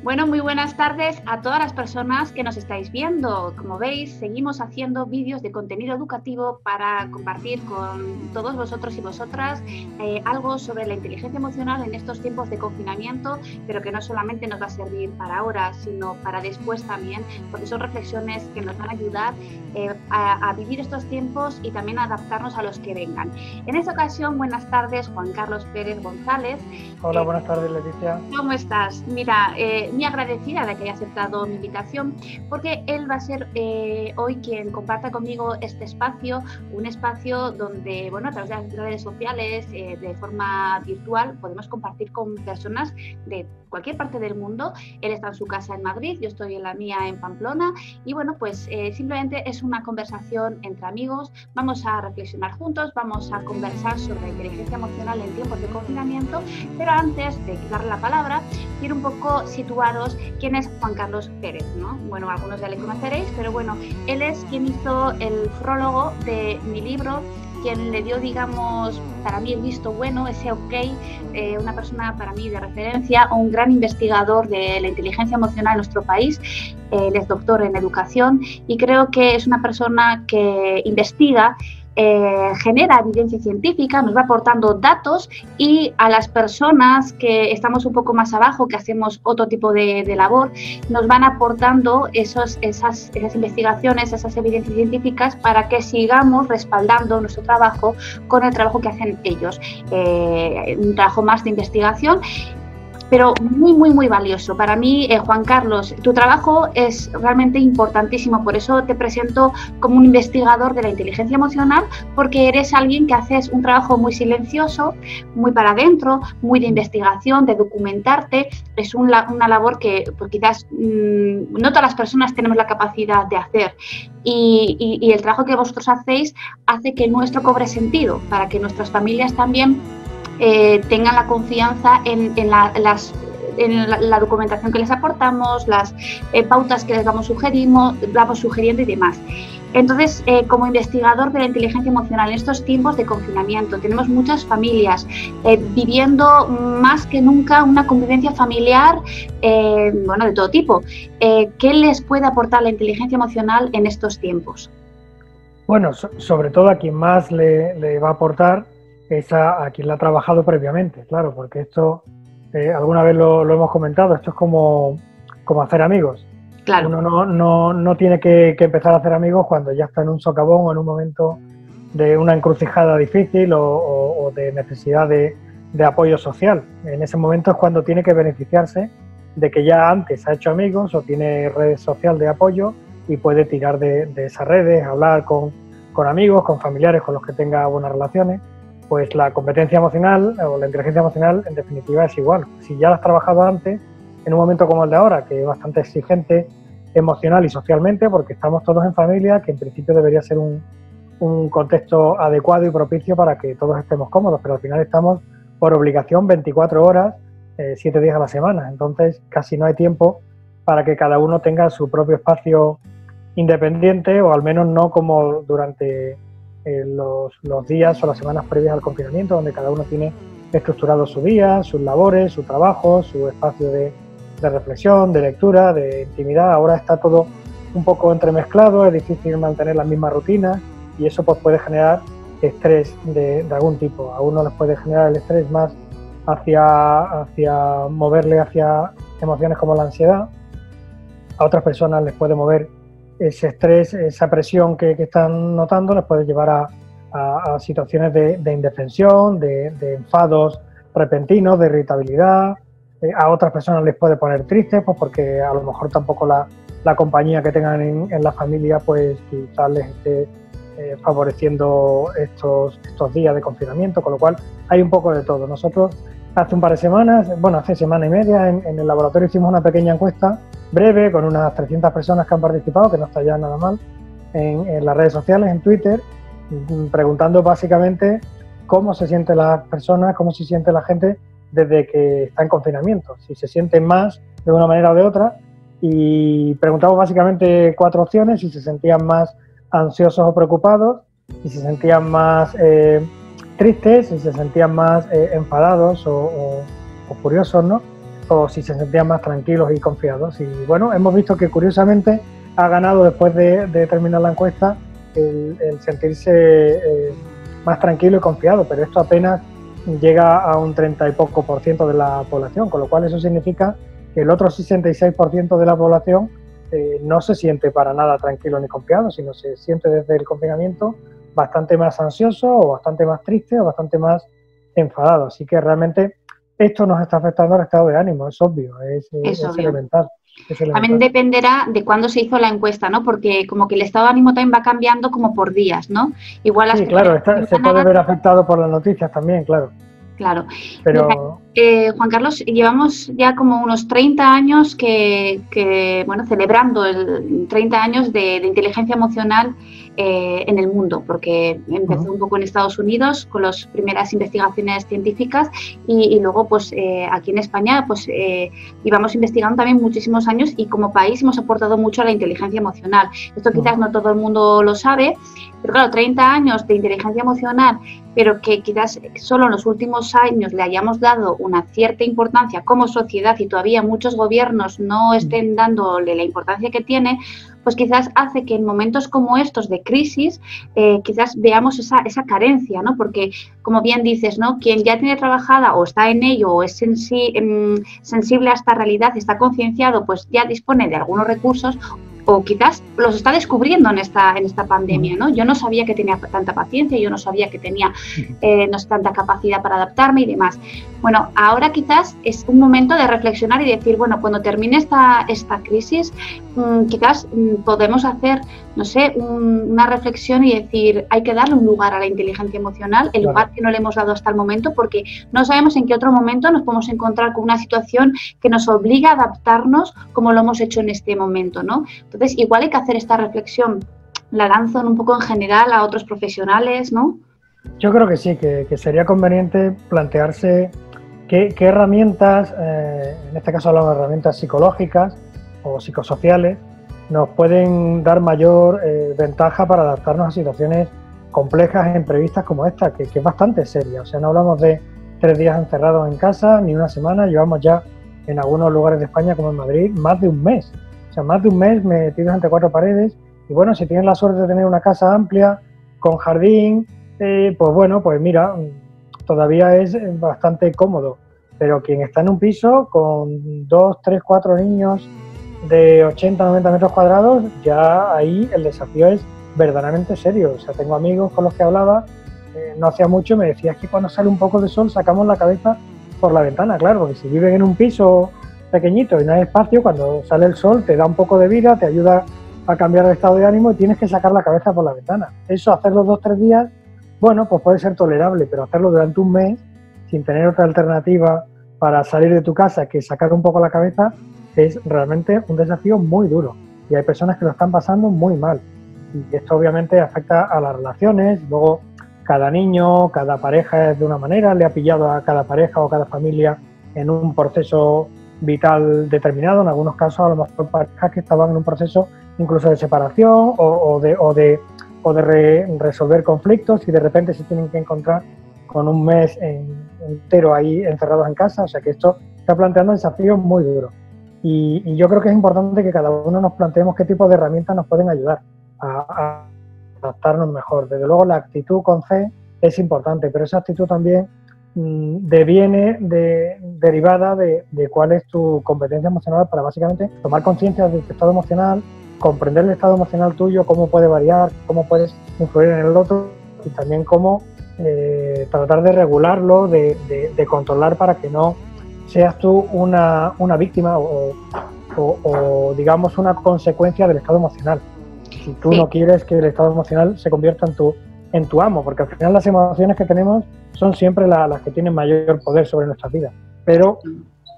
Bueno, muy buenas tardes a todas las personas que nos estáis viendo. Como veis, seguimos haciendo vídeos de contenido educativo para compartir con todos vosotros y vosotras eh, algo sobre la inteligencia emocional en estos tiempos de confinamiento, pero que no solamente nos va a servir para ahora, sino para después también, porque son reflexiones que nos van a ayudar eh, a, a vivir estos tiempos y también a adaptarnos a los que vengan. En esta ocasión, buenas tardes, Juan Carlos Pérez González. Hola, buenas tardes, Leticia. ¿Cómo estás? Mira, eh, muy agradecida de que haya aceptado mi invitación porque él va a ser eh, hoy quien comparta conmigo este espacio, un espacio donde, bueno, a través de las redes sociales, eh, de forma virtual, podemos compartir con personas de cualquier parte del mundo. Él está en su casa en Madrid, yo estoy en la mía en Pamplona y bueno, pues eh, simplemente es una conversación entre amigos, vamos a reflexionar juntos, vamos a conversar sobre inteligencia emocional en tiempos de confinamiento, pero antes de darle la palabra, quiero un poco quién es Juan Carlos Pérez, ¿no? Bueno, algunos ya le conoceréis, pero bueno, él es quien hizo el prólogo de mi libro quien le dio, digamos, para mí el visto bueno, ese ok, eh, una persona para mí de referencia, un gran investigador de la inteligencia emocional en nuestro país. él es doctor en educación y creo que es una persona que investiga eh, genera evidencia científica, nos va aportando datos y a las personas que estamos un poco más abajo, que hacemos otro tipo de, labor, nos van aportando esos, esas, investigaciones, esas evidencias científicas para que sigamos respaldando nuestro trabajo con el trabajo que hacen ellos. Eh, un trabajo más de investigación pero muy, muy, muy valioso. Para mí, eh, Juan Carlos, tu trabajo es realmente importantísimo, por eso te presento como un investigador de la inteligencia emocional, porque eres alguien que haces un trabajo muy silencioso, muy para adentro, muy de investigación, de documentarte. Es una labor que pues, quizás mm, no todas las personas tenemos la capacidad de hacer. Y, y el trabajo que vosotros hacéis hace que nuestro cobre sentido, para que nuestras familias también eh, tengan la confianza en, la, documentación que les aportamos, las eh, pautas que les vamos, sugerimos, vamos sugiriendo y demás. Entonces, eh, como investigador de la inteligencia emocional en estos tiempos de confinamiento, tenemos muchas familias viviendo más que nunca una convivencia familiar, bueno, de todo tipo. ¿Qué les puede aportar la inteligencia emocional en estos tiempos? Bueno, sobre todo a quien más le va a aportar es a, quien la ha trabajado previamente, claro, porque esto, eh, alguna vez lo, hemos comentado, esto es como, como hacer amigos. Claro. Uno no, no, no tiene que, empezar a hacer amigos cuando ya está en un socavón o en un momento de una encrucijada difícil o, de necesidad de, apoyo social. En ese momento es cuando tiene que beneficiarse de que ya antes ha hecho amigos o tiene red social de apoyo y puede tirar de, de esas redes, hablar con, con amigos, con familiares con los que tenga buenas relaciones pues la competencia emocional o la inteligencia emocional en definitiva es igual. Si ya la has trabajado antes, en un momento como el de ahora, que es bastante exigente emocional y socialmente, porque estamos todos en familia, que en principio debería ser un, contexto adecuado y propicio para que todos estemos cómodos, pero al final estamos por obligación 24 horas, 7 eh, días a la semana, entonces casi no hay tiempo para que cada uno tenga su propio espacio independiente o al menos no como durante eh, los, días o las semanas previas al confinamiento, donde cada uno tiene estructurado su día, sus labores, su trabajo, su espacio de, reflexión, de lectura, de intimidad. Ahora está todo un poco entremezclado, es difícil mantener la misma rutina y eso pues, puede generar estrés de, algún tipo. A uno les puede generar el estrés más hacia, hacia moverle hacia emociones como la ansiedad, a otras personas les puede mover ese estrés, esa presión que, están notando les puede llevar a, situaciones de, indefensión, de, enfados repentinos, de irritabilidad. Eh, a otras personas les puede poner tristes, pues porque a lo mejor tampoco la, compañía que tengan en, la familia, pues quizás les esté eh, favoreciendo estos, estos días de confinamiento, con lo cual hay un poco de todo. Nosotros hace un par de semanas, bueno, hace semana y media, en el laboratorio hicimos una pequeña encuesta breve con unas 300 personas que han participado, que no está ya nada mal, en, las redes sociales, en Twitter, mm, preguntando básicamente cómo se sienten las personas, cómo se siente la gente desde que está en confinamiento, si se sienten más de una manera o de otra. Y preguntamos básicamente cuatro opciones, si se sentían más ansiosos o preocupados, si se sentían más eh, tristes, si se sentían más eh, enfadados o, o, o, curiosos, ¿no? O si se sentían más tranquilos y confiados. Y bueno, hemos visto que curiosamente ha ganado después de, terminar la encuesta el, sentirse eh, más tranquilo y confiado, pero esto apenas llega a un 30 y poco por ciento de la población, con lo cual eso significa que el otro 66% de la población eh, no se siente para nada tranquilo ni confiado, sino se siente desde el confinamiento bastante más ansioso o bastante más triste o bastante más enfadado. Así que realmente esto nos está afectando al estado de ánimo, es obvio, es, elemental. También dependerá de cuándo se hizo la encuesta, ¿no? Porque como que el estado de ánimo también va cambiando como por días, ¿no? Igual sí, claro, se puede ver afectado por las noticias también, claro. Claro. Pero... Eh, Juan Carlos, llevamos ya como unos 30 años que, bueno, celebrando el 30 años de, de inteligencia emocional eh, en el mundo, porque empezó un poco en Estados Unidos con las primeras investigaciones científicas y, luego pues eh, aquí en España pues eh, íbamos investigando también muchísimos años y como país hemos aportado mucho a la inteligencia emocional. Esto quizás no todo el mundo lo sabe, pero claro, 30 años de inteligencia emocional, pero que quizás solo en los últimos años le hayamos dado una cierta importancia como sociedad y todavía muchos gobiernos no estén dándole la importancia que tiene, pues quizás hace que en momentos como estos de crisis, eh, quizás veamos esa, esa carencia, ¿no? Porque, como bien dices, ¿no? Quien ya tiene trabajada o está en ello o es em, sensible a esta realidad, está concienciado, pues ya dispone de algunos recursos o quizás los está descubriendo en esta, en esta pandemia, ¿no? Yo no sabía que tenía tanta paciencia, yo no sabía que tenía eh, no tanta capacidad para adaptarme y demás. Bueno, ahora quizás es un momento de reflexionar y decir, bueno, cuando termine esta, esta crisis, mm, quizás mm, podemos hacer, no sé, una reflexión y decir, hay que darle un lugar a la inteligencia emocional, el lugar que no le hemos dado hasta el momento, porque no sabemos en qué otro momento nos podemos encontrar con una situación que nos obliga a adaptarnos como lo hemos hecho en este momento, ¿no? Entonces, igual hay que hacer esta reflexión. La lanzo un poco en general a otros profesionales, ¿no? Yo creo que sí, que, sería conveniente plantearse qué, herramientas, eh, en este caso hablamos de herramientas psicológicas o psicosociales, nos pueden dar mayor eh, ventaja para adaptarnos a situaciones complejas e imprevistas como esta, que, que, es bastante seria. O sea, no hablamos de tres días encerrados en casa ni una semana, llevamos ya en algunos lugares de España, como en Madrid, más de un mes más de un mes metidos entre cuatro paredes. Y bueno, si tienes la suerte de tener una casa amplia, con jardín, eh, pues bueno, pues mira, todavía es bastante cómodo. Pero quien está en un piso con dos, tres, cuatro niños de 80, 90 metros cuadrados, ya ahí el desafío es verdaderamente serio. O sea, tengo amigos con los que hablaba, eh, no hacía mucho, me decías que cuando sale un poco de sol sacamos la cabeza por la ventana, claro, porque si viven en un piso pequeñito y no hay espacio, cuando sale el sol te da un poco de vida, te ayuda a cambiar el estado de ánimo y tienes que sacar la cabeza por la ventana. Eso, hacerlo dos, tres días, bueno, pues puede ser tolerable, pero hacerlo durante un mes sin tener otra alternativa para salir de tu casa que sacar un poco la cabeza es realmente un desafío muy duro. Y hay personas que lo están pasando muy mal. Y esto obviamente afecta a las relaciones, luego cada niño, cada pareja es de una manera, le ha pillado a cada pareja o cada familia en un proceso vital determinado, en algunos casos a lo mejor parejas que estaban en un proceso incluso de separación o, de, o de, o de resolver conflictos y de repente se tienen que encontrar con un mes entero ahí encerrados en casa, o sea que esto está planteando desafíos muy duros. Y, yo creo que es importante que cada uno nos planteemos qué tipo de herramientas nos pueden ayudar a, a adaptarnos mejor. Desde luego la actitud con C es importante, pero esa actitud también deviene de, derivada de, cuál es tu competencia emocional para básicamente tomar conciencia de tu estado emocional, comprender el estado emocional tuyo, cómo puede variar, cómo puedes influir en el otro y también cómo eh, tratar de regularlo, de, controlar para que no seas tú una, víctima o, digamos una consecuencia del estado emocional. Si tú no quieres que el estado emocional se convierta en tu, en tu amo, porque al final las emociones que tenemos son siempre las que tienen mayor poder sobre nuestras vidas. Pero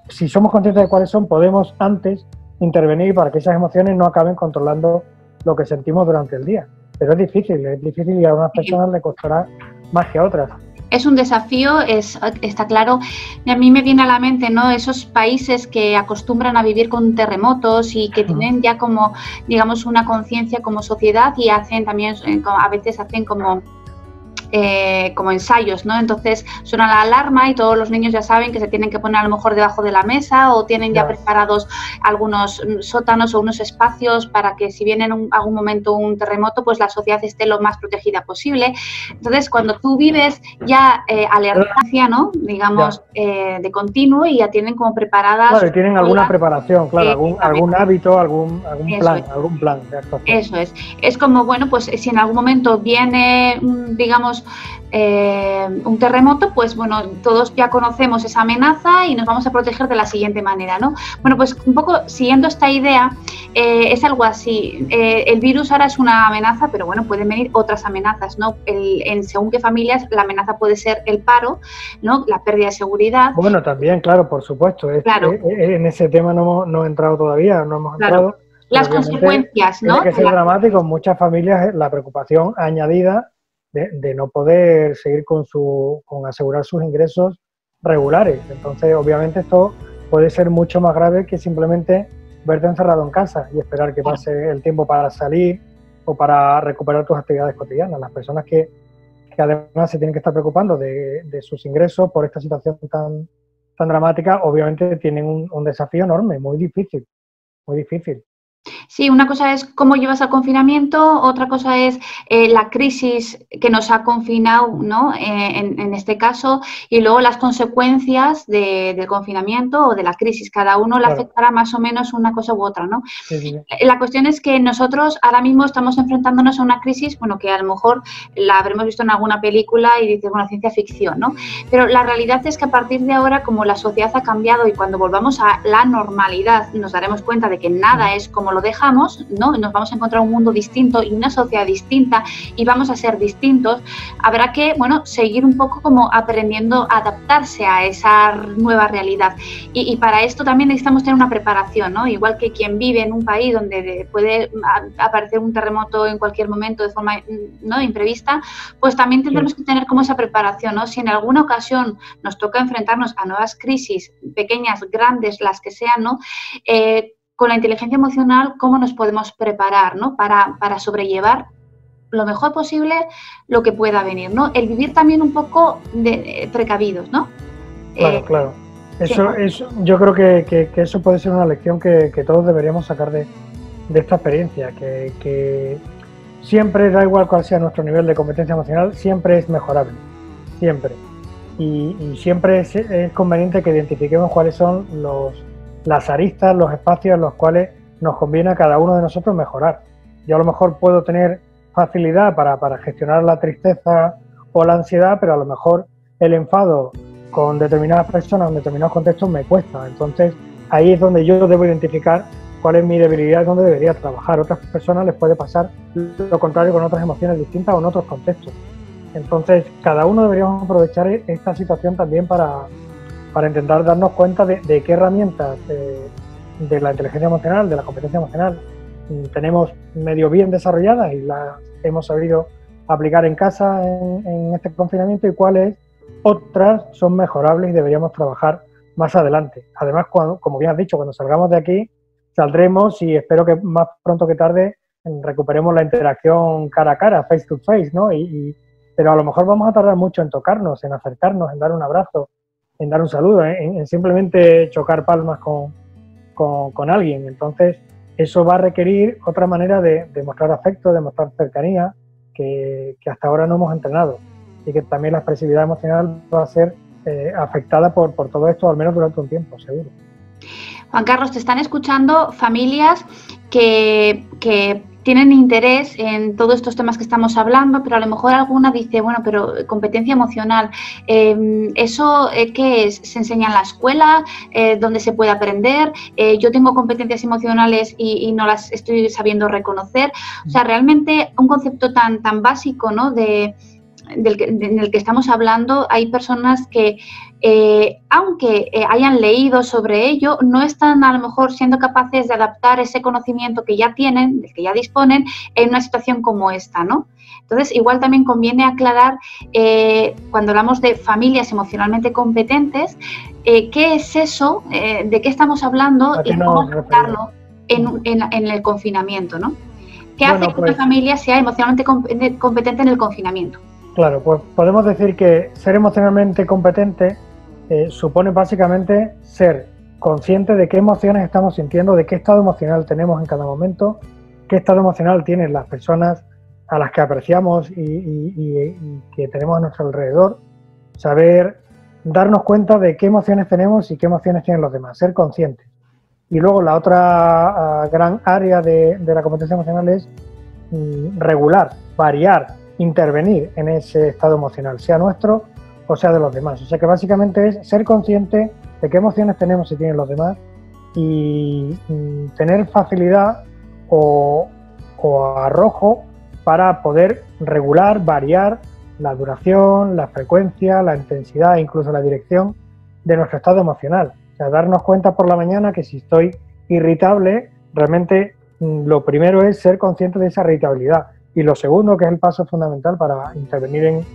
si somos conscientes de cuáles son, podemos antes intervenir para que esas emociones no acaben controlando lo que sentimos durante el día. Pero es difícil, es difícil y a unas personas le costará más que a otras. Es un desafío, es, está claro. a mí me viene a la mente ¿no? esos países que acostumbran a vivir con terremotos y que tienen ya como, digamos, una conciencia como sociedad y hacen también, eh, a veces hacen como eh, como ensayos, ¿no? Entonces suena la alarma y todos los niños ya saben que se tienen que poner a lo mejor debajo de la mesa o tienen ya preparados algunos sótanos o unos espacios para que si viene en algún momento un terremoto, pues la sociedad esté lo más protegida posible. Entonces, cuando tú vives ya eh, alertancia, ¿no? Digamos, eh, de continuo y ya tienen como preparadas... Claro, tienen alguna preparación, claro, algún, algún hábito, algún, algún plan, algún plan Eso es. Es como, bueno, pues si en algún momento viene, digamos, eh, un terremoto, pues bueno, todos ya conocemos esa amenaza y nos vamos a proteger de la siguiente manera, ¿no? Bueno, pues un poco siguiendo esta idea, eh, es algo así. Eh, el virus ahora es una amenaza, pero bueno, pueden venir otras amenazas, ¿no? en según qué familias, la amenaza puede ser el paro, ¿no? La pérdida de seguridad. Bueno, también, claro, por supuesto. claro. en ese tema no hemos, entrado todavía, no hemos entrado. Las consecuencias, ¿no? Tiene que ser dramático. En muchas familias la preocupación añadida de, no poder seguir con, su, con asegurar sus ingresos regulares. Entonces, obviamente, esto puede ser mucho más grave que simplemente verte encerrado en casa y esperar que pase el tiempo para salir o para recuperar tus actividades cotidianas. Las personas que, que además se tienen que estar preocupando de, de, sus ingresos por esta situación tan, tan dramática, obviamente tienen un, un desafío enorme, muy difícil, muy difícil. Sí, una cosa es cómo llevas al confinamiento, otra cosa es eh, la crisis que nos ha confinado, ¿no? Eh, en, este caso, y luego las consecuencias del confinamiento o de la crisis. Cada uno le afectará más o menos una cosa u otra, ¿no? Eh, la cuestión es que nosotros ahora mismo estamos enfrentándonos a una crisis, bueno, que a lo mejor la habremos visto en alguna película y dice, bueno, ciencia ficción, ¿no? Pero la realidad es que a partir de ahora, como la sociedad ha cambiado y cuando volvamos a la normalidad, nos daremos cuenta de que nada es como lo dejamos, ¿no? Nos vamos a encontrar un mundo distinto y una sociedad distinta y vamos a ser distintos. Habrá que, bueno, seguir un poco como aprendiendo a adaptarse a esa nueva realidad. Y, para esto también necesitamos tener una preparación, ¿no? Igual que quien vive en un país donde puede aparecer un terremoto en cualquier momento de forma ¿no? imprevista, pues también tendremos que tener como esa preparación, ¿no? Si en alguna ocasión nos toca enfrentarnos a nuevas crisis, pequeñas, grandes, las que sean, ¿no? Eh, con la inteligencia emocional, cómo nos podemos preparar ¿no? para, para sobrellevar lo mejor posible lo que pueda venir, ¿no? El vivir también un poco de, precavidos, ¿no? Claro, eh, claro. Eso, eso, yo creo que, que, eso puede ser una lección que, que todos deberíamos sacar de, de esta experiencia, que, siempre, da igual cuál sea nuestro nivel de competencia emocional, siempre es mejorable, siempre. Y, y siempre es, es, conveniente que identifiquemos cuáles son los, las aristas, los espacios en los cuales nos conviene a cada uno de nosotros mejorar. Yo a lo mejor puedo tener facilidad para, gestionar la tristeza o la ansiedad, pero a lo mejor el enfado con determinadas personas en determinados contextos me cuesta. Entonces ahí es donde yo debo identificar cuál es mi debilidad dónde debería trabajar. Otras personas les puede pasar lo contrario con otras emociones distintas o en otros contextos. Entonces cada uno deberíamos aprovechar esta situación también para, para intentar darnos cuenta de, qué herramientas de, la inteligencia emocional, de la competencia emocional, mm, tenemos medio bien desarrolladas y las hemos sabido aplicar en casa en, este confinamiento y cuáles otras son mejorables y deberíamos trabajar más adelante. Además, como bien has dicho, cuando salgamos de aquí, saldremos y espero que más pronto que tarde recuperemos la interacción cara a cara, face to face, ¿no? pero a lo mejor vamos a tardar mucho en tocarnos, en acercarnos, en dar un abrazo, en dar un saludo, ¿eh? en, simplemente chocar palmas con, con, alguien. Entonces, eso va a requerir otra manera de, mostrar afecto, de mostrar cercanía, que, hasta ahora no hemos entrenado. Y que también la expresividad emocional va a ser eh, afectada por, por todo esto, al menos durante un tiempo, seguro. Juan Carlos, te están escuchando familias que, que tienen interés en todos estos temas que estamos hablando, pero a lo mejor alguna dice, bueno, pero competencia emocional, em, ¿eso eh, qué es? ¿Se enseña en la escuela? Eh, ¿Dónde se puede aprender? Eh, yo tengo competencias emocionales y, no las estoy sabiendo reconocer. O sea, realmente un concepto tan, tan básico, ¿no? De, del que, en el que estamos hablando, hay personas que, eh, aunque eh, hayan leído sobre ello, no están a lo mejor siendo capaces de adaptar ese conocimiento que ya tienen, del que ya disponen, en una situación como esta, ¿no? Entonces, igual también conviene aclarar, eh, cuando hablamos de familias emocionalmente competentes, qué es eso, de qué estamos hablando y cómo aplicarlo en, en, el confinamiento, ¿no? ¿Qué hace que una pues familia sea emocionalmente competente en el confinamiento? Claro, pues podemos decir que ser emocionalmente competente eh, supone básicamente ser consciente de qué emociones estamos sintiendo, de qué estado emocional tenemos en cada momento, qué estado emocional tienen las personas a las que apreciamos y, que tenemos a nuestro alrededor, saber darnos cuenta de qué emociones tenemos y qué emociones tienen los demás, ser conscientes. Y luego la otra ah, gran área de, la competencia emocional es mm, regular, variar, intervenir en ese estado emocional, sea nuestro o sea de los demás. O sea que básicamente es ser consciente de qué emociones tenemos y tienen los demás y mm, tener facilidad o, arrojo para poder regular, variar la duración, la frecuencia, la intensidad e incluso la dirección de nuestro estado emocional. O sea, darnos cuenta por la mañana que si estoy irritable, realmente mm, lo primero es ser consciente de esa irritabilidad. Y lo segundo, que es el paso fundamental para intervenir en,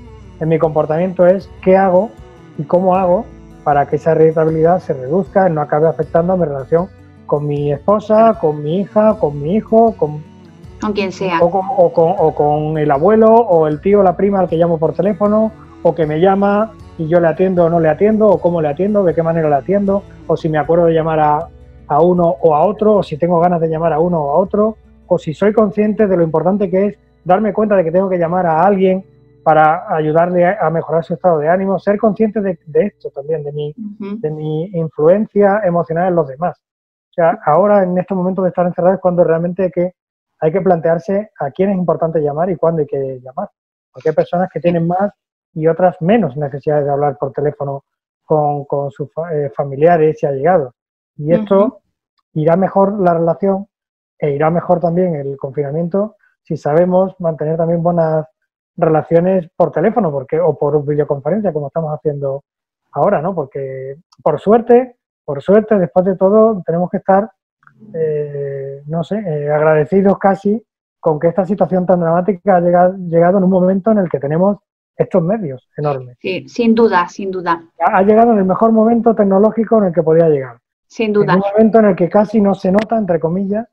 en mi comportamiento, es qué hago y cómo hago para que esa irritabilidad se reduzca y no acabe afectando a mi relación con mi esposa, con mi hija, con mi hijo, con con quien sea. O con, el abuelo, o el tío, la prima al que llamo por teléfono, o que me llama y yo le atiendo o no le atiendo, o cómo le atiendo, de qué manera le atiendo, o si me acuerdo de llamar a, a uno o a otro, o si tengo ganas de llamar a uno o a otro, o si soy consciente de lo importante que es darme cuenta de que tengo que llamar a alguien para ayudarle a, mejorar su estado de ánimo, ser consciente de, esto también, de mi, de mi influencia emocional en los demás. O sea, ahora en estos momentos de estar encerrado es cuando realmente hay que hay que plantearse a quién es importante llamar y cuándo hay que llamar. Porque hay personas que tienen más y otras menos necesidades de hablar por teléfono con, sus eh, familiares y allegados. Y esto irá mejor la relación e irá mejor también el confinamiento si sabemos mantener también buenas relaciones por teléfono porque, o por videoconferencia, como estamos haciendo ahora, ¿no? Porque por suerte, por suerte, después de todo, tenemos que estar eh, no sé, eh, agradecidos casi con que esta situación tan dramática ha llegado, en un momento en el que tenemos estos medios enormes. Sí, sin duda, sin duda. Ha, llegado en el mejor momento tecnológico en el que podía llegar. Sin duda. En un momento en el que casi no se nota, entre comillas,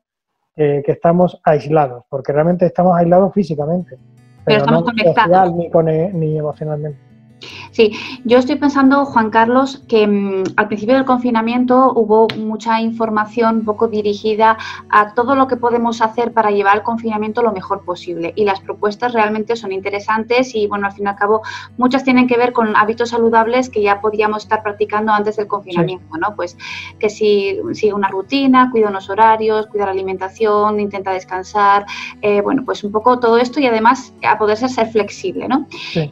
que estamos aislados, porque realmente estamos aislados físicamente. Pero, estamos no conectados. Ni, ni emocionalmente. Sí, yo estoy pensando, Juan Carlos, que mm, al principio del confinamiento hubo mucha información un poco dirigida a todo lo que podemos hacer para llevar el confinamiento lo mejor posible. Y las propuestas realmente son interesantes y, bueno, al fin y al cabo, muchas tienen que ver con hábitos saludables que ya podíamos estar practicando antes del confinamiento, ¿no? Pues que si sigue una rutina, cuida unos horarios, cuida la alimentación, intenta descansar, eh, bueno, pues un poco todo esto y además a poder ser flexible, ¿no?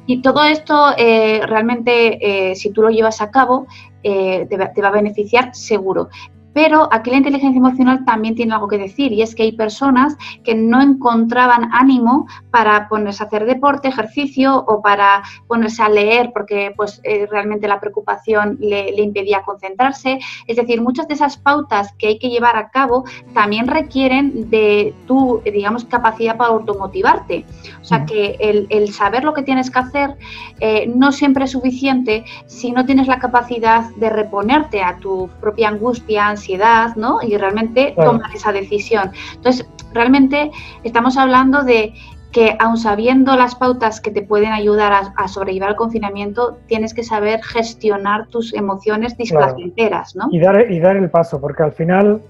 Y todo esto... Eh, realmente eh, si tú lo llevas a cabo eh, te, va, a beneficiar seguro. Pero aquí la inteligencia emocional también tiene algo que decir y es que hay personas que no encontraban ánimo para ponerse a hacer deporte, ejercicio o para ponerse a leer porque pues eh, realmente la preocupación le, impedía concentrarse. Es decir, muchas de esas pautas que hay que llevar a cabo también requieren de tu, digamos, capacidad para automotivarte. O sea que el, saber lo que tienes que hacer eh, no siempre es suficiente si no tienes la capacidad de reponerte a tu propia angustia, ansiedad, ¿no? Y realmente tomar esa decisión. Entonces, realmente estamos hablando de que aun sabiendo las pautas que te pueden ayudar a, sobrellevar el confinamiento, tienes que saber gestionar tus emociones displacenteras, ¿no? Y dar, y dar el paso, porque al final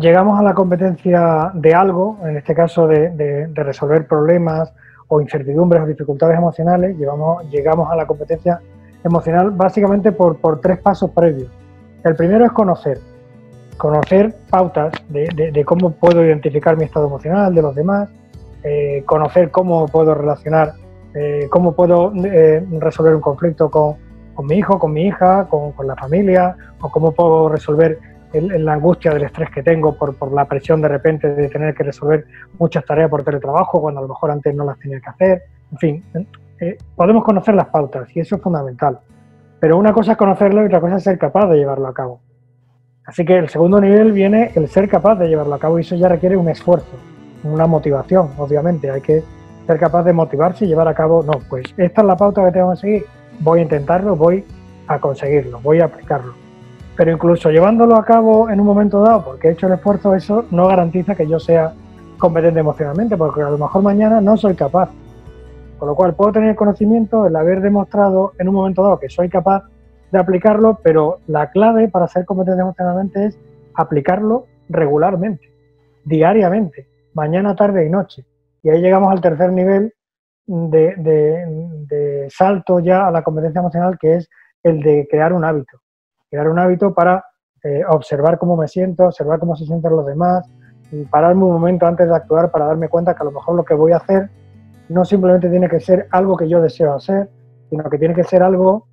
llegamos a la competencia de algo, en este caso de, resolver problemas o incertidumbres o dificultades emocionales, llegamos, llegamos a la competencia emocional básicamente por, por tres pasos previos. El primero es conocer, conocer pautas de, cómo puedo identificar mi estado emocional de los demás, eh, conocer cómo puedo relacionar, eh, cómo puedo eh, resolver un conflicto con, mi hijo, con mi hija, con, la familia, o cómo puedo resolver la angustia del estrés que tengo por, por, la presión de repente de tener que resolver muchas tareas por teletrabajo cuando a lo mejor antes no las tenía que hacer. En fin, podemos conocer las pautas y eso es fundamental. Pero una cosa es conocerlo y otra cosa es ser capaz de llevarlo a cabo. Así que el segundo nivel viene el ser capaz de llevarlo a cabo y eso ya requiere un esfuerzo, una motivación, obviamente. Hay que ser capaz de motivarse y llevar a cabo, no, pues esta es la pauta que tengo que seguir, voy a intentarlo, voy a conseguirlo, voy a aplicarlo. Pero incluso llevándolo a cabo en un momento dado, porque he hecho el esfuerzo, eso no garantiza que yo sea competente emocionalmente, porque a lo mejor mañana no soy capaz Con lo cual puedo tener conocimiento, el haber demostrado en un momento dado que soy capaz de aplicarlo, pero la clave para ser competente emocionalmente es aplicarlo regularmente, diariamente, mañana, tarde y noche. Y ahí llegamos al tercer nivel de, salto ya a la competencia emocional, que es el de crear un hábito. Crear un hábito para eh, observar cómo me siento, observar cómo se sienten los demás, pararme un momento antes de actuar para darme cuenta que a lo mejor lo que voy a hacer no simplemente tiene que ser algo que yo deseo hacer, sino que tiene que ser algo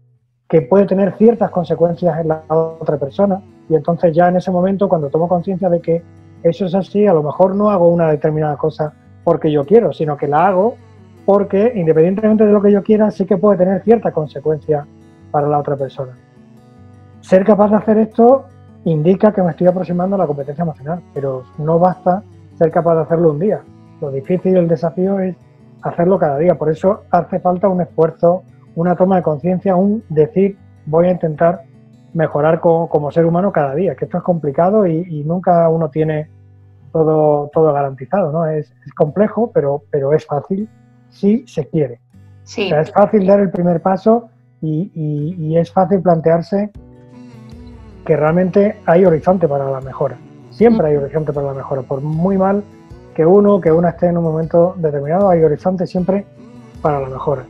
que puede tener ciertas consecuencias en la otra persona. Y entonces ya en ese momento, cuando tomo conciencia de que eso es así, a lo mejor no hago una determinada cosa porque yo quiero, sino que la hago porque independientemente de lo que yo quiera, sí que puede tener cierta consecuencia para la otra persona. Ser capaz de hacer esto indica que me estoy aproximando a la competencia emocional, pero no basta ser capaz de hacerlo un día. Lo difícil el desafío es hacerlo cada día. Por eso hace falta un esfuerzo, una toma de conciencia, un decir, voy a intentar mejorar como, ser humano cada día, que esto es complicado y, nunca uno tiene todo, todo garantizado, ¿no? Es, complejo, pero, pero es fácil si se quiere. Sí. es fácil dar el primer paso y, y, es fácil plantearse que realmente hay horizonte para la mejora. Siempre hay horizonte para la mejora. Por muy mal que uno, que una esté en un momento determinado, hay horizonte siempre para la mejora.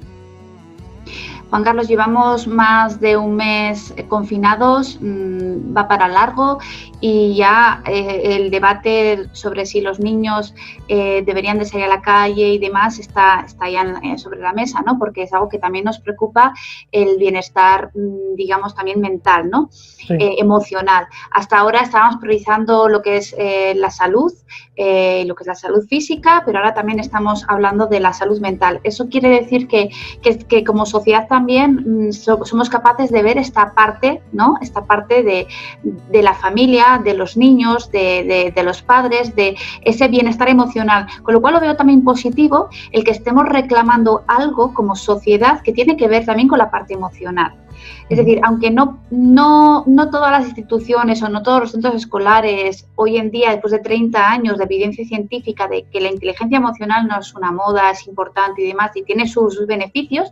Juan Carlos, llevamos más de un mes confinados, mm, va para largo y ya eh, el debate sobre si los niños eh, deberían de salir a la calle y demás está, está ya eh, sobre la mesa, ¿no? Porque es algo que también nos preocupa el bienestar, mm, digamos, también mental, ¿no? emocional. Hasta ahora estábamos priorizando lo que es la salud, lo que es la salud física, pero ahora también estamos hablando de la salud mental. Eso quiere decir que, que, que como sociedad también mm, somos capaces de ver esta parte, ¿no? Esta parte de, de la familia, de los niños, de, los padres, de ese bienestar emocional. Con lo cual lo veo también positivo el que estemos reclamando algo como sociedad que tiene que ver también con la parte emocional. Es decir, aunque no, no, no todas las instituciones o no todos los centros escolares hoy en día, después de 30 años de evidencia científica de que la inteligencia emocional no es una moda, es importante y demás, y tiene sus beneficios,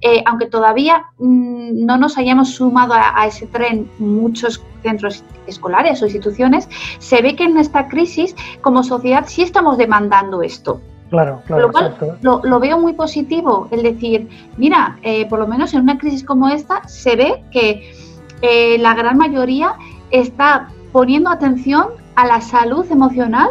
eh, aunque todavía mm, no nos hayamos sumado a, ese tren muchos centros escolares o instituciones, se ve que en esta crisis como sociedad sí estamos demandando esto. Claro, claro. Lo, cual lo, veo muy positivo, el decir, mira, eh, por lo menos en una crisis como esta se ve que eh, la gran mayoría está poniendo atención a la salud emocional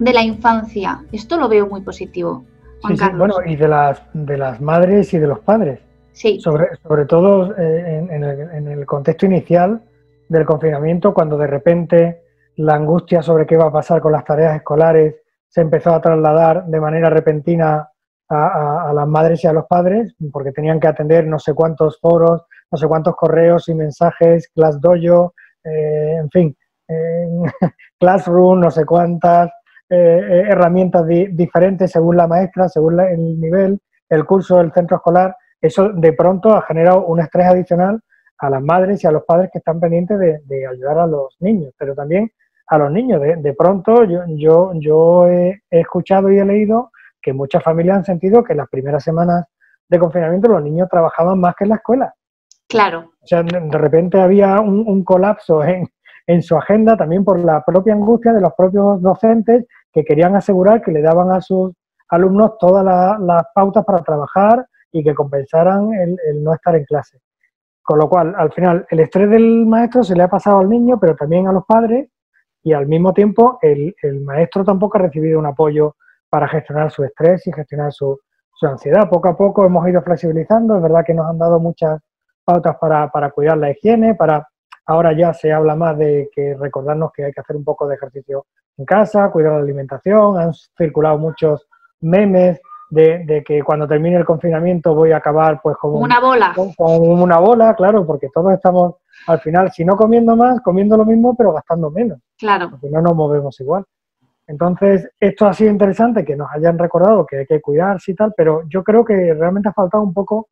de la infancia. Esto lo veo muy positivo. Juan sí, bueno, y de las, de las madres y de los padres. Sí. Sobre, sobre todo eh, en, el, en el contexto inicial del confinamiento, cuando de repente la angustia sobre qué va a pasar con las tareas escolares, se empezó a trasladar de manera repentina a, las madres y a los padres, porque tenían que atender no sé cuántos foros, no sé cuántos correos y mensajes, Class Dojo, eh, en fin, Classroom, no sé cuántas eh, eh, herramientas diferentes según la maestra, según el nivel, el curso del centro escolar. Eso de pronto ha generado un estrés adicional a las madres y a los padres que están pendientes de ayudar a los niños, pero también a los niños. De, de pronto yo, yo, yo he, escuchado y he leído que muchas familias han sentido que en las primeras semanas de confinamiento los niños trabajaban más que en la escuela. Claro. O sea, de repente había un, colapso en, en, su agenda también por la propia angustia de los propios docentes que querían asegurar que le daban a sus alumnos todas las pautas para trabajar y que compensaran el, el, no estar en clase. Con lo cual, al final, el estrés del maestro se le ha pasado al niño, pero también a los padres, y al mismo tiempo el, maestro tampoco ha recibido un apoyo para gestionar su estrés y gestionar su, ansiedad. Poco a poco hemos ido flexibilizando, es verdad que nos han dado muchas pautas para, cuidar la higiene, para ahora ya se habla más de que recordarnos que hay que hacer un poco de ejercicio en casa, cuidar la alimentación, han circulado muchos memes de, que cuando termine el confinamiento voy a acabar pues como una bola. Con, una bola, claro, porque todos estamos al final, si no comiendo más, comiendo lo mismo, pero gastando menos. Claro. Porque no nos movemos igual. Entonces, esto ha sido interesante que nos hayan recordado que hay que cuidarse y tal, pero yo creo que realmente ha faltado un poco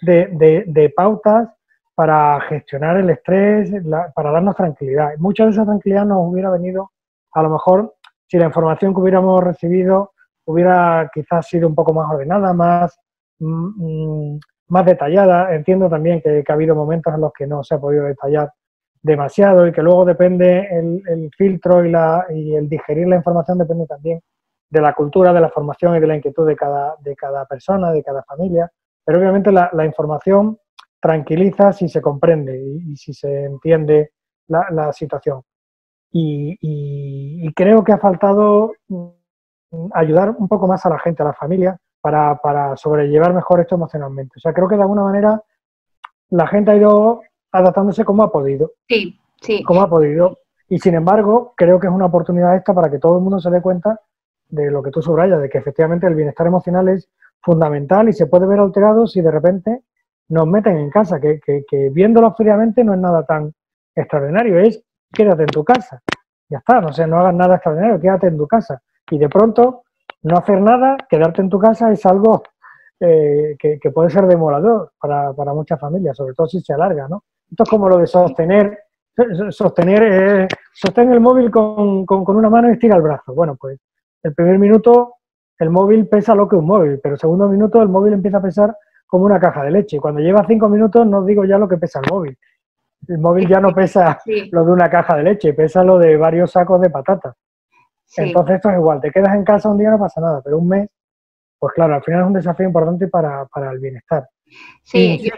de, pautas para gestionar el estrés, para darnos tranquilidad. Mucha de esa tranquilidad nos hubiera venido, a lo mejor, si la información que hubiéramos recibido hubiera quizás sido un poco más ordenada, más, mm, más detallada. Entiendo también que, ha habido momentos en los que no se ha podido detallar demasiado y que luego depende el, filtro y, la, y el digerir la información depende también de la cultura, de la formación y de la inquietud de cada, de cada persona, de cada familia. Pero obviamente la, información tranquiliza si se comprende y, si se entiende la, situación. Y, creo que ha faltado mm, ayudar un poco más a la gente, a la familia, para, para sobrellevar mejor esto emocionalmente. O sea, creo que de alguna manera la gente ha ido adaptándose como ha podido. Sí, sí. Como ha podido. Y sin embargo, creo que es una oportunidad esta para que todo el mundo se dé cuenta de lo que tú subrayas, de que efectivamente el bienestar emocional es fundamental y se puede ver alterado si de repente nos meten en casa, que, que, viéndolo fríamente no es nada tan extraordinario, es quédate en tu casa. Ya está, no sé, no hagas nada extraordinario, quédate en tu casa. Y de pronto, no hacer nada, quedarte en tu casa es algo eh, que, puede ser demolador para, para, muchas familias, sobre todo si se alarga, ¿no? Esto es como lo de sostener, sostener, eh, el móvil con, con, con, una mano y estira el brazo. Bueno, pues el primer minuto el móvil pesa lo que un móvil, pero el segundo minuto el móvil empieza a pesar como una caja de leche. Cuando lleva cinco minutos no digo ya lo que pesa el móvil. El móvil ya no pesa lo de una caja de leche, pesa lo de varios sacos de patatas. Entonces esto es igual, te quedas en casa un día no pasa nada, pero un mes, pues claro, al final es un desafío importante para, el bienestar. Sí.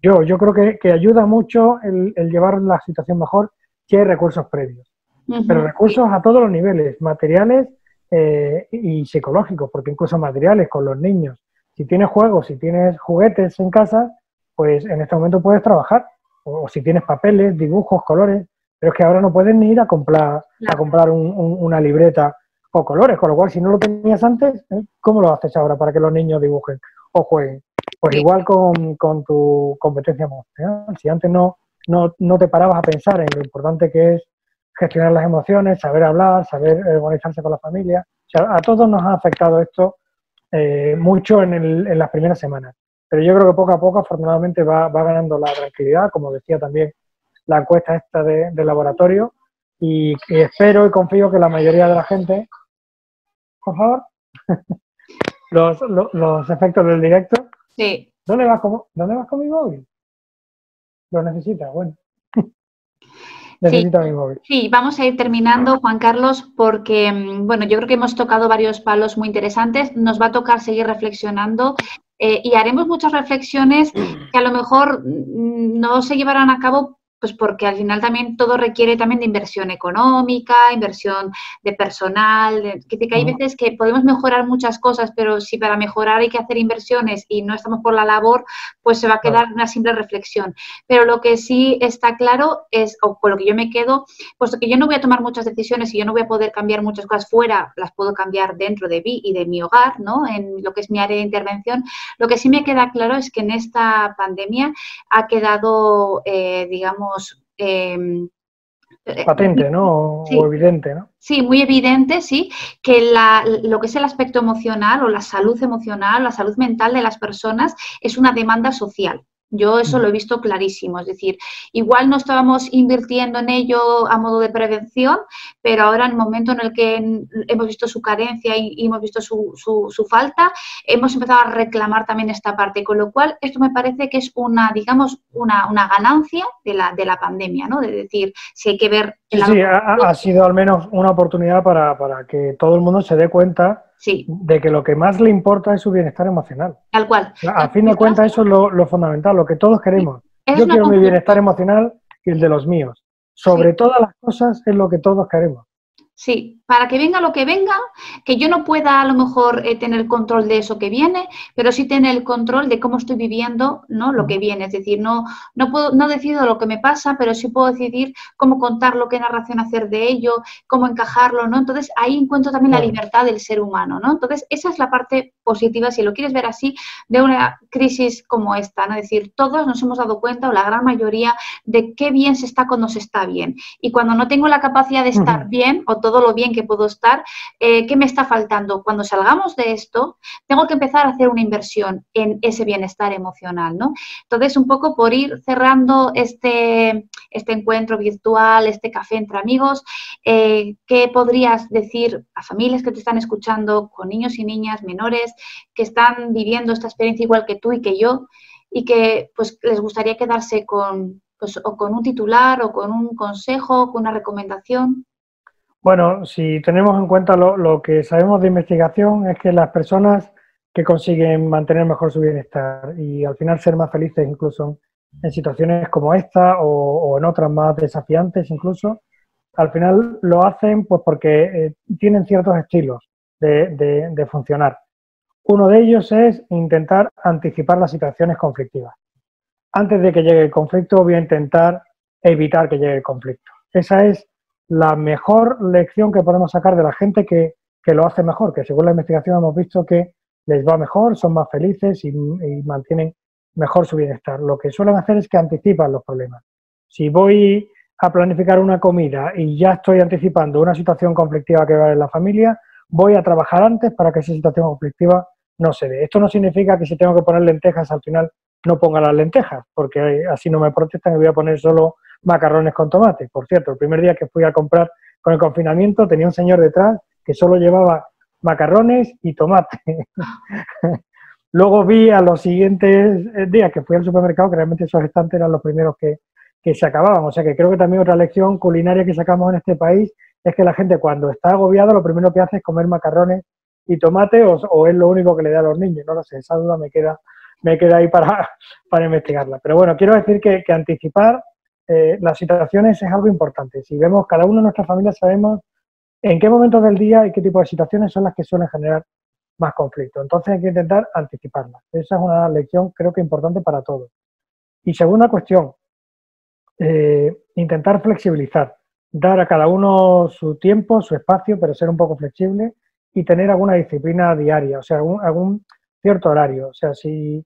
yo, yo creo que, ayuda mucho el, llevar la situación mejor si hay recursos previos. Pero recursos a todos los niveles, materiales eh, y psicológicos, porque incluso materiales con los niños. Si tienes juegos, si tienes juguetes en casa, pues en este momento puedes trabajar. O, si tienes papeles, dibujos, colores, pero es que ahora no puedes ni ir a comprar, a comprar una libreta o colores, con lo cual si no lo tenías antes, ¿eh? ¿cómo lo haces ahora para que los niños dibujen o jueguen? Pues igual con, con, tu competencia emocional. Si antes no, no, no te parabas a pensar en lo importante que es gestionar las emociones, saber hablar, saber organizarse con la familia. a todos nos ha afectado esto eh, mucho en, las primeras semanas. Pero yo creo que poco a poco, afortunadamente, va, ganando la tranquilidad, como decía también la encuesta esta de, laboratorio, y, espero y confío que la mayoría de la gente, por favor, los, los, efectos del directo. Sí. ¿Dónde vas con, ¿Dónde vas con mi móvil? Lo necesitas, bueno. Sí, vamos a ir terminando, Juan Carlos, porque, mm, bueno, yo creo que hemos tocado varios palos muy interesantes. Nos va a tocar seguir reflexionando eh, y haremos muchas reflexiones que a lo mejor mm, no se llevarán a cabo pues porque al final también todo requiere también de inversión económica, inversión de personal, que, hay veces que podemos mejorar muchas cosas, pero si para mejorar hay que hacer inversiones y no estamos por la labor, pues se va a quedar una simple reflexión. Pero lo que sí está claro es, o con lo que yo me quedo, puesto que yo no voy a tomar muchas decisiones y yo no voy a poder cambiar muchas cosas fuera, las puedo cambiar dentro de mí y de mi hogar, ¿no? En lo que es mi área de intervención, lo que sí me queda claro es que en esta pandemia ha quedado, eh, digamos, Em, eh, Patente, ¿no? O evidente, ¿no? Sí, muy evidente, sí, que lo que es el aspecto emocional o la salud emocional, la salud mental de las personas es una demanda social. Yo eso lo he visto clarísimo, es decir, igual no estábamos invirtiendo en ello a modo de prevención, pero ahora en el momento en el que hemos visto su carencia y, hemos visto su, su, falta, hemos empezado a reclamar también esta parte, con lo cual esto me parece que es una, digamos, una, una ganancia de la, de la pandemia, ¿no? De decir, si hay que ver... Sí, sí ha, sido al menos una oportunidad para, para que todo el mundo se dé cuenta de que lo que más le importa es su bienestar emocional. Tal cual. A fin de cuentas, eso es lo, fundamental, lo que todos queremos. Yo quiero mi bienestar emocional y el de los míos. Sobre todas las cosas es lo que todos queremos. Sí, para que venga lo que venga, que yo no pueda a lo mejor eh, tener control de eso que viene, pero sí tener el control de cómo estoy viviendo ¿no? lo que viene. Es decir, no, no, puedo, no decido lo que me pasa, pero sí puedo decidir cómo contarlo, qué narración hacer de ello, cómo encajarlo, ¿no? Entonces ahí encuentro también la libertad del ser humano, ¿no? Entonces esa es la parte positiva, si lo quieres ver así, de una crisis como esta, ¿no? Es decir, todos nos hemos dado cuenta, o la gran mayoría, de qué bien se está cuando se está bien. Y cuando no tengo la capacidad de estar bien, o todo lo bien que puedo estar, eh, qué me está faltando. Cuando salgamos de esto, tengo que empezar a hacer una inversión en ese bienestar emocional, ¿no? Entonces, un poco por ir cerrando este, este encuentro virtual, este café entre amigos, eh, ¿qué podrías decir a familias que te están escuchando, con niños y niñas menores que están viviendo esta experiencia igual que tú y que yo? y que pues les gustaría quedarse con, pues, o con un titular o con un consejo, con una recomendación? Bueno, si tenemos en cuenta lo, que sabemos de investigación es que las personas que consiguen mantener mejor su bienestar y al final ser más felices incluso en situaciones como esta o, en otras más desafiantes incluso, al final lo hacen pues porque eh, tienen ciertos estilos de funcionar. Uno de ellos es intentar anticipar las situaciones conflictivas. Antes de que llegue el conflicto, voy a intentar evitar que llegue el conflicto. Esa es la mejor lección que podemos sacar de la gente que, lo hace mejor, que según la investigación hemos visto que les va mejor, son más felices y, y mantienen mejor su bienestar. Lo que suelen hacer es que anticipan los problemas. Si voy a planificar una comida y ya estoy anticipando una situación conflictiva que va a haber en la familia, voy a trabajar antes para que esa situación conflictiva no se ve. Esto no significa que si tengo que poner lentejas al final no ponga las lentejas, porque así no me protestan y voy a poner solo macarrones con tomate. Por cierto, el primer día que fui a comprar con el confinamiento tenía un señor detrás que solo llevaba macarrones y tomate. Luego vi a los siguientes días que fui al supermercado que realmente esos estantes eran los primeros que, que se acababan. O sea que creo que también otra lección culinaria que sacamos en este país es que la gente cuando está agobiada lo primero que hace es comer macarrones y tomate o, es lo único que le da a los niños. No lo sé, esa duda me queda, me queda ahí para, para investigarla. Pero bueno, quiero decir que, anticipar eh, las situaciones es algo importante. Si vemos, cada uno de nuestras familias sabemos en qué momentos del día y qué tipo de situaciones son las que suelen generar más conflicto. Entonces hay que intentar anticiparlas. Esa es una lección creo que importante para todos. Y segunda cuestión, eh, intentar flexibilizar, dar a cada uno su tiempo, su espacio, pero ser un poco flexible y tener alguna disciplina diaria, o sea, algún, cierto horario. O sea, si,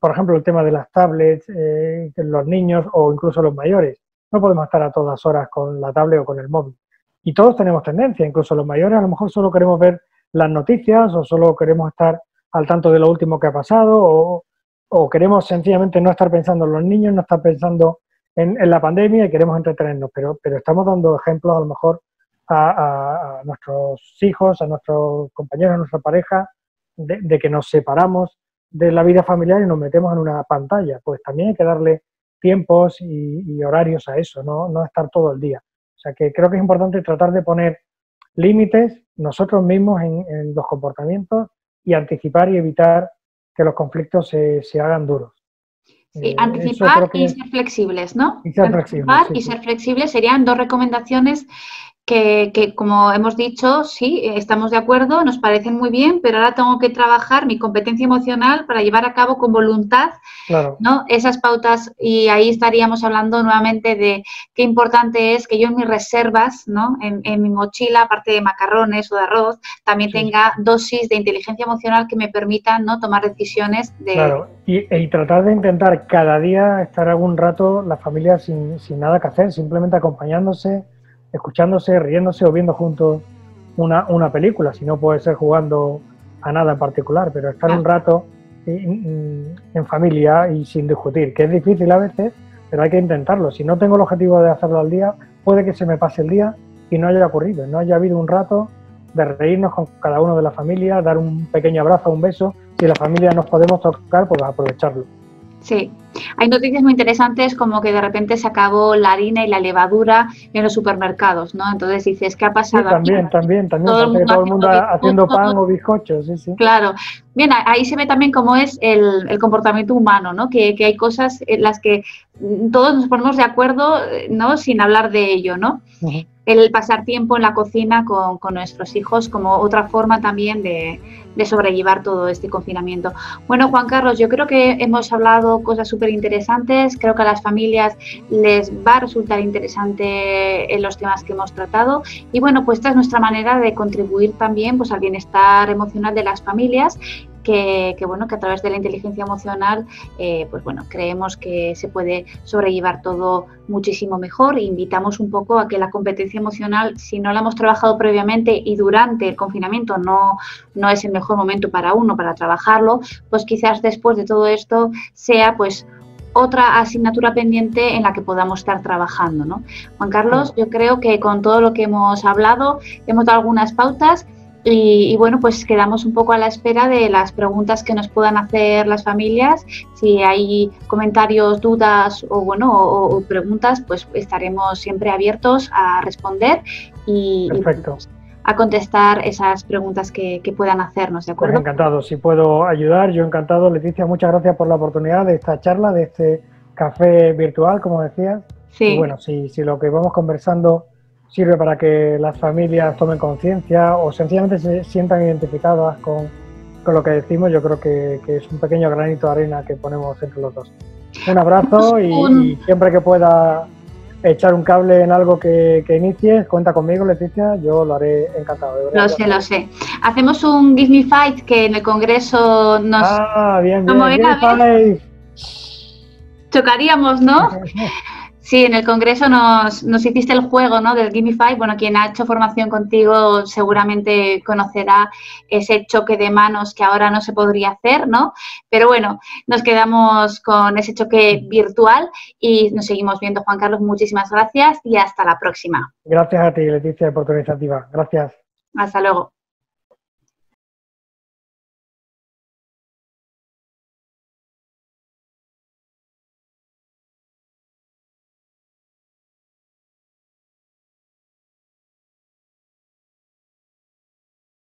por ejemplo, el tema de las tablets, eh, los niños o incluso los mayores, no podemos estar a todas horas con la tablet o con el móvil. Y todos tenemos tendencia, incluso los mayores a lo mejor solo queremos ver las noticias o solo queremos estar al tanto de lo último que ha pasado o, queremos sencillamente no estar pensando en los niños, no estar pensando en, en, la pandemia y queremos entretenernos, pero, pero estamos dando ejemplos a lo mejor a, nuestros hijos, a nuestros compañeros, a nuestra pareja, de, que nos separamos de la vida familiar y nos metemos en una pantalla. Pues también hay que darle tiempos y, horarios a eso, no, no estar todo el día. O sea que creo que es importante tratar de poner límites nosotros mismos en, los comportamientos y anticipar y evitar que los conflictos se, se hagan duros. Sí, eh, anticipar y ser flexibles, ¿no? Y ser flexibles. y ser flexibles serían dos recomendaciones que, como hemos dicho, sí, estamos de acuerdo, nos parecen muy bien, pero ahora tengo que trabajar mi competencia emocional para llevar a cabo con voluntad ¿no? esas pautas y ahí estaríamos hablando nuevamente de qué importante es que yo en mis reservas, ¿no? en, mi mochila, aparte de macarrones o de arroz, también tenga dosis de inteligencia emocional que me permitan ¿no? tomar decisiones de... Claro, y, y, tratar de intentar cada día estar algún rato la familia sin, sin nada que hacer, simplemente acompañándose escuchándose, riéndose o viendo juntos una, una película, si no puede ser jugando a nada en particular, pero estar un rato en, familia y sin discutir, que es difícil a veces, pero hay que intentarlo. Si no tengo el objetivo de hacerlo al día, puede que se me pase el día y no haya ocurrido, no haya habido un rato de reírnos con cada uno de la familia, dar un pequeño abrazo, un beso. Si la familia nos podemos tocar, pues aprovecharlo. Sí, hay noticias muy interesantes como que de repente se acabó la harina y la levadura en los supermercados, ¿no? Entonces dices, ¿qué ha pasado? también, también, también, todo, el mundo, haciendo, pan o bizcochos, sí, sí. Claro. Bien, ahí se ve también cómo es el, comportamiento humano, ¿no? Que, hay cosas en las que todos nos ponemos de acuerdo, ¿no? Sin hablar de ello, ¿no? El pasar tiempo en la cocina con, nuestros hijos como otra forma también de, sobrellevar todo este confinamiento. Bueno, Juan Carlos, yo creo que hemos hablado cosas súper interesantes, creo que a las familias les va a resultar interesante en los temas que hemos tratado. Y bueno, pues esta es nuestra manera de contribuir también pues, al bienestar emocional de las familias que, bueno, que a través de la inteligencia emocional, eh, pues bueno, creemos que se puede sobrellevar todo muchísimo mejor. E invitamos un poco a que la competencia emocional, si no la hemos trabajado previamente y durante el confinamiento no, no es el mejor momento para uno para trabajarlo, pues quizás después de todo esto sea pues otra asignatura pendiente en la que podamos estar trabajando. ¿no? Juan Carlos, yo creo que con todo lo que hemos hablado, hemos dado algunas pautas y, bueno, pues quedamos un poco a la espera de las preguntas que nos puedan hacer las familias. Si hay comentarios, dudas o bueno, o, preguntas, pues estaremos siempre abiertos a responder y, a contestar esas preguntas que, puedan hacernos, ¿de acuerdo? Pues encantado, si puedo ayudar, yo encantado. Leticia, muchas gracias por la oportunidad de esta charla, de este café virtual, como decías. Sí. bueno, si, si lo que vamos conversando sirve para que las familias tomen conciencia o sencillamente se sientan identificadas con, lo que decimos, yo creo que, es un pequeño granito de arena que ponemos entre los dos. Un abrazo y, siempre que pueda echar un cable en algo que, que inicies, cuenta conmigo, Leticia, yo lo haré encantado. lo sé, lo sé. Hacemos un Give Me Fight que en el Congreso nos... Ah, bien, bien, Chocaríamos, ¿no? Sí, en el Congreso nos, nos hiciste el juego ¿no? del Gimme Five. Bueno, quien ha hecho formación contigo seguramente conocerá ese choque de manos que ahora no se podría hacer, ¿no? Pero bueno, nos quedamos con ese choque virtual y nos seguimos viendo. Juan Carlos, muchísimas gracias y hasta la próxima. Gracias a ti, Leticia, por tu iniciativa. Gracias. Hasta luego.